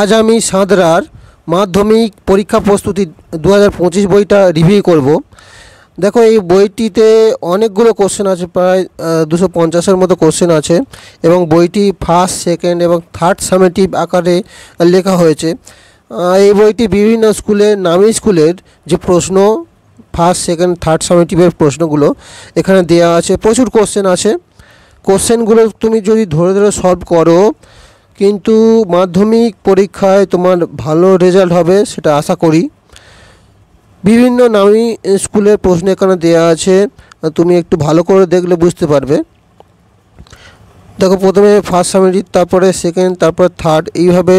আজ আমি সাঁতরার মাধ্যমিক পরীক্ষা প্রস্তুতি দু হাজার পঁচিশ বইটা রিভিউ করব। দেখো, এই বইটিতে অনেকগুলো কোশ্চেন আছে, প্রায় দুশো পঞ্চাশের মতো কোশ্চেন আছে এবং বইটি ফার্স্ট সেকেন্ড এবং থার্ড সামেটিভ আকারে লেখা হয়েছে। এই বইটি বিভিন্ন স্কুলের নামি স্কুলের যে প্রশ্ন ফার্স্ট সেকেন্ড থার্ড সামেটিভের প্রশ্নগুলো এখানে দেওয়া আছে। প্রচুর কোশ্চেন আছে। কোশ্চেনগুলো তুমি যদি ধরে ধরে সলভ করো কিন্তু মাধ্যমিক পরীক্ষায় তোমার ভালো রেজাল্ট হবে সেটা আশা করি। বিভিন্ন নামি স্কুলের প্রশ্ন এখানে দেওয়া আছে, তুমি একটু ভালো করে দেখলে বুঝতে পারবে। দেখো, প্রথমে ফার্স্ট সামেটিভ তারপরে সেকেন্ড তারপরে থার্ড এইভাবে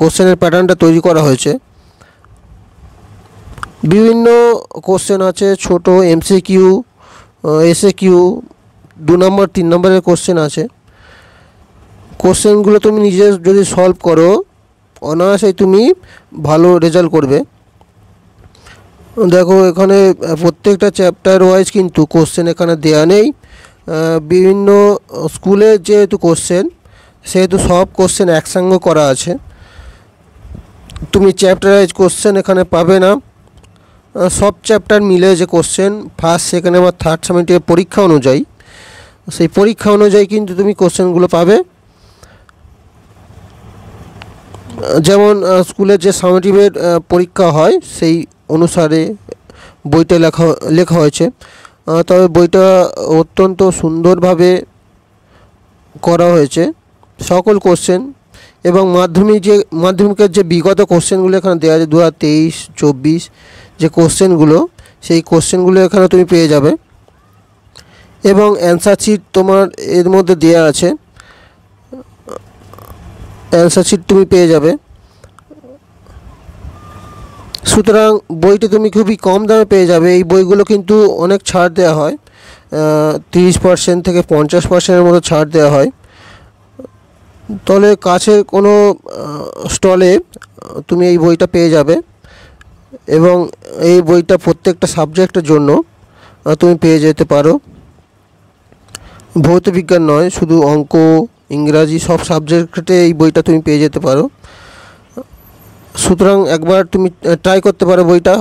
কোশ্চেনের প্যাটার্নটা তৈরি করা হয়েছে। বিভিন্ন কোশ্চেন আছে, ছোট এমসিকিউ এসএ কিউ দু নম্বর তিন নম্বরের কোশ্চেন আছে। কোশ্চেনগুলো তুমি নিজে যদি সলভ করো, অনায়াসেই তুমি ভালো রেজাল্ট করবে। দেখো, এখানে প্রত্যেকটা চ্যাপ্টার ওয়াইজ কিন্তু কোশ্চেন এখানে দেয়া নেই। বিভিন্ন স্কুলের যেহেতু কোশ্চেন সেহেতু সব কোশ্চেন একসঙ্গে করা আছে। তুমি চ্যাপ্টার ওয়াইজ কোশ্চেন এখানে পাবে না। সব চ্যাপ্টার মিলে যে কোশ্চেন ফার্স্ট সেকেন্ড এবং থার্ড সেমেন্টের পরীক্ষা অনুযায়ী। সেই পরীক্ষা অনুযায়ী কিন্তু তুমি কোশ্চেনগুলো পাবে। যেমন আহ, স্কুলের যে সামেটিভের পরীক্ষা হয় সেই অনুসারে বইটা লেখা লেখা হয়েছে। তবে বইটা অত্যন্ত সুন্দরভাবে করা হয়েছে। সকল কোশ্চেন এবং মাধ্যমিক যে মাধ্যমিকের যে বিগত কোশ্চেনগুলো এখানে দেওয়া আছে দু হাজার তেইশ চব্বিশ যে কোশ্চেনগুলো সেই কোশ্চেনগুলো এখানে তুমি পেয়ে যাবে। এবং অ্যান্সার শিট তোমার এর মধ্যে দেওয়া আছে। অ্যান্সার শিট তুমি পেয়ে যাবে। সুতরাং বইটি তুমি খুবই কম দামে পেয়ে যাবে। এই বইগুলো কিন্তু অনেক ছাড় দেওয়া হয়। তিরিশ পার্সেন্ট থেকে পঞ্চাশ পার্সেন্টের মতো ছাড় দেওয়া হয়। তাহলে কাছের কোনো স্টলে তুমি এই বইটা পেয়ে যাবে এবং এই বইটা প্রত্যেকটা সাবজেক্টের জন্য তুমি পেয়ে যেতে পারো। ভৌত বিজ্ঞান নয়, শুধু অঙ্ক ইংরাজি সব সাবজেক্টে এই বইটা তুমি পেয়ে যেতে পারো। সুতরাং একবার তুমি ট্রাই করতে পারো বইটা।